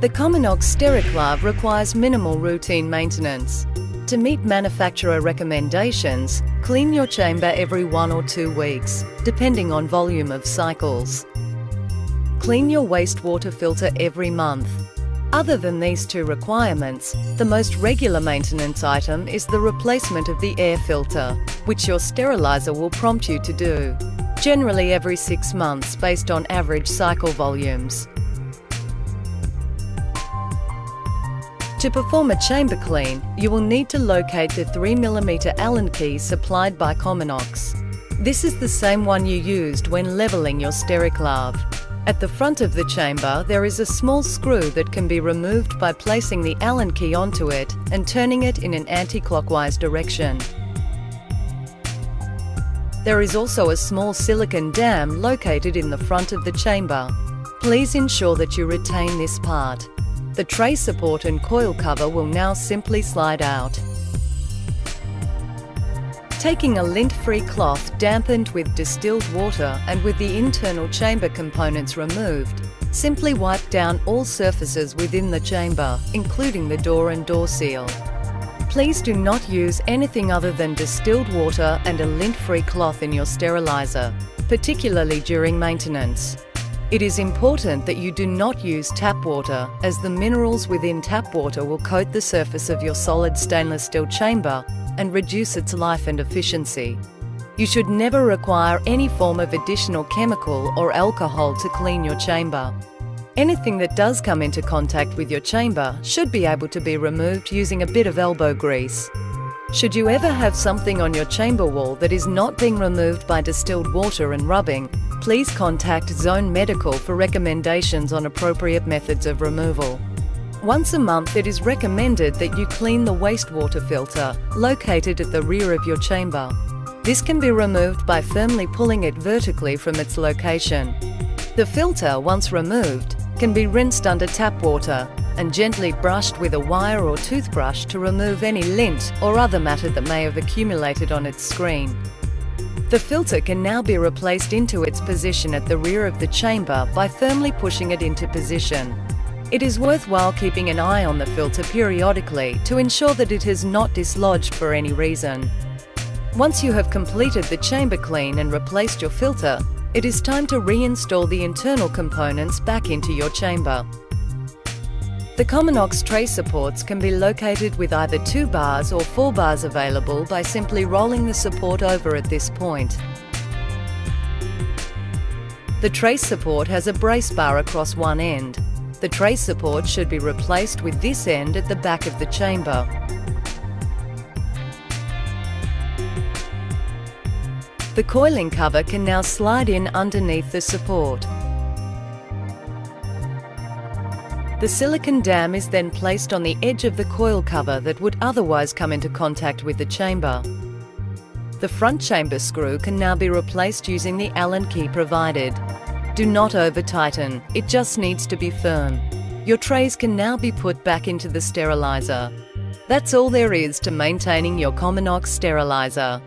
The Cominox Sterilclave requires minimal routine maintenance. To meet manufacturer recommendations, clean your chamber every one or two weeks, depending on volume of cycles. Clean your wastewater filter every month. Other than these two requirements, the most regular maintenance item is the replacement of the air filter, which your steriliser will prompt you to do, generally every six months based on average cycle volumes. To perform a chamber clean, you will need to locate the 3mm Allen key supplied by Cominox. This is the same one you used when levelling your Sterilclave. At the front of the chamber, there is a small screw that can be removed by placing the Allen key onto it and turning it in an anti-clockwise direction. There is also a small silicon dam located in the front of the chamber. Please ensure that you retain this part. The tray support and coil cover will now simply slide out. Taking a lint-free cloth dampened with distilled water and with the internal chamber components removed, simply wipe down all surfaces within the chamber, including the door and door seal. Please do not use anything other than distilled water and a lint-free cloth in your steriliser, particularly during maintenance. It is important that you do not use tap water as the minerals within tap water will coat the surface of your solid stainless steel chamber and reduce its life and efficiency. You should never require any form of additional chemical or alcohol to clean your chamber. Anything that does come into contact with your chamber should be able to be removed using a bit of elbow grease. Should you ever have something on your chamber wall that is not being removed by distilled water and rubbing, please contact Zone Medical for recommendations on appropriate methods of removal. Once a month, it is recommended that you clean the wastewater filter located at the rear of your chamber. This can be removed by firmly pulling it vertically from its location. The filter, once removed, can be rinsed under tap water and gently brushed with a wire or toothbrush to remove any lint or other matter that may have accumulated on its screen. The filter can now be replaced into its position at the rear of the chamber by firmly pushing it into position. It is worthwhile keeping an eye on the filter periodically to ensure that it has not dislodged for any reason. Once you have completed the chamber clean and replaced your filter, it is time to reinstall the internal components back into your chamber. The Cominox tray supports can be located with either two bars or four bars available by simply rolling the support over at this point. The tray support has a brace bar across one end. The tray support should be replaced with this end at the back of the chamber. The coiling cover can now slide in underneath the support. The silicon dam is then placed on the edge of the coil cover that would otherwise come into contact with the chamber. The front chamber screw can now be replaced using the Allen key provided. Do not over tighten, it just needs to be firm. Your trays can now be put back into the steriliser. That's all there is to maintaining your Cominox steriliser.